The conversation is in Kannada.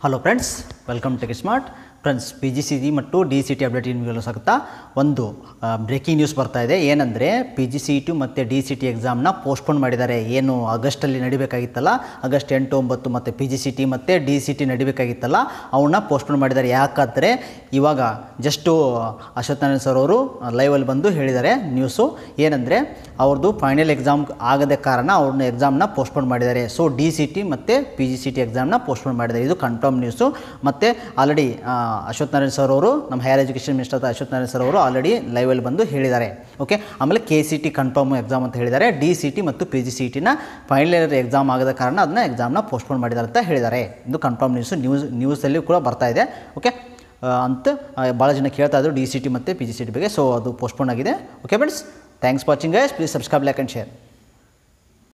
Hello friends, welcome to TechSmart. Friends P G C T ಮತ್ತು ಡಿ ಸಿ ಟಿ ಅಪ್ಡೇಟ್ ನಿಮಗೆಲ್ಲ ಸ್ವಾಗತ ಒಂದು ಬ್ರೇಕಿಂಗ್ ನ್ಯೂಸ್ ಬರ್ತಾ ಇದೆ. ಏನಂದರೆ ಪಿ ಜಿ ಸಿ ಟಿ ಮತ್ತು ಡಿ ಸಿ ಟಿ ಎಕ್ಸಾಮ್ನ ಪೋಸ್ಟ್ಪೋನ್ ಮಾಡಿದ್ದಾರೆ. ಏನು, ಆಗಸ್ಟಲ್ಲಿ ನಡಿಬೇಕಾಗಿತ್ತಲ್ಲ? ಆಗಸ್ಟ್ ಎಂಟು, ಒಂಬತ್ತು ಮತ್ತು ಪಿ ಜಿ ಸಿ ಟಿ ಮತ್ತು ಡಿ ಸಿ ಟಿ ನಡಿಬೇಕಾಗಿತ್ತಲ್ಲ? ಅವನ್ನ ಪೋಸ್ಟ್ಪೋನ್ ಮಾಡಿದ್ದಾರೆ. ಯಾಕಂದರೆ, ಇವಾಗ ಜಸ್ಟು ಅಶ್ವತ್ಥನಾರಾಯಣ ನಾರಾಯಣ್ ಸರ್ ಅವರು ಲೈವಲ್ಲಿ ಬಂದು ಹೇಳಿದ್ದಾರೆ ನ್ಯೂಸು ಏನಂದರೆ ಅವ್ರದ್ದು ಫೈನಲ್ ಎಕ್ಸಾಮ್ ಆಗದ ಕಾರಣ ಅವ್ರನ್ನ ಎಕ್ಸಾಮ್ನ ಪೋಸ್ಟ್ಪೋನ್ ಮಾಡಿದ್ದಾರೆ. ಸೊ ಡಿ ಸಿ ಟಿ ಮತ್ತು ಪಿ ಜಿ ಸಿ ಟಿ ಎಕ್ಸಾಮ್ನ ಪೋಸ್ಟ್ಪೋನ್ ಮಾಡಿದ್ದಾರೆ. ಇದು ಕನ್ಫರ್ಮ್ ನ್ಯೂಸು ಮತ್ತು ಆಲ್ರೆಡಿ ಅಶ್ವಥ್ ನಾರಾಯಣ ಸರ್ ಅವರು, ನಮ್ಮ higher education minister Ashwath Narayana sir ಅವರು ಆಲ್ರೆಡಿ ಲೈವಲ್ಲಿ ಬಂದು ಹೇಳಿದ್ದಾರೆ. ಓಕೆ ಆಮೇಲೆ K C T confirm exam ಅಂತ ಹೇಳಿದ್ದಾರೆ. ಡಿ ಸಿ ಟಿ ಮತ್ತು ಪಿ ಜಿ ಸಿ ಟಿನ ಫೈನಲ್ ಇಯರ್ ಎಕ್ಸಾಮ್ ಆಗದ ಕಾರಣ ಅದನ್ನ ಎಕ್ಸಾಮ್ನ ಪೋಸ್ಟ್ಪೋನ್ ಮಾಡಿದ್ದಾರೆ ಅಂತ ಹೇಳಿದ್ದಾರೆ. ಇದು ಕನ್ಫರ್ಮ್ ನ್ಯೂಸ್ ನ್ಯೂಸ್ ನ್ಯೂಸಲ್ಲಿ ಕೂಡ ಬರ್ತಾ ಇದೆ. ಓಕೆ ಅಂತ ಭಾಳ ಜನ ಕೇಳ್ತಾ ಇದ್ದರು ಡಿ ಸಿ ಟಿ ಮತ್ತು ಪಿ ಜಿ ಸಿ ಟಿ ಬಗ್ಗೆ. ಸೊ ಅದು ಪೋಸ್ಟ್ಪೋನ್ ಆಗಿದೆ. Okay friends thanks watching guys please subscribe like and share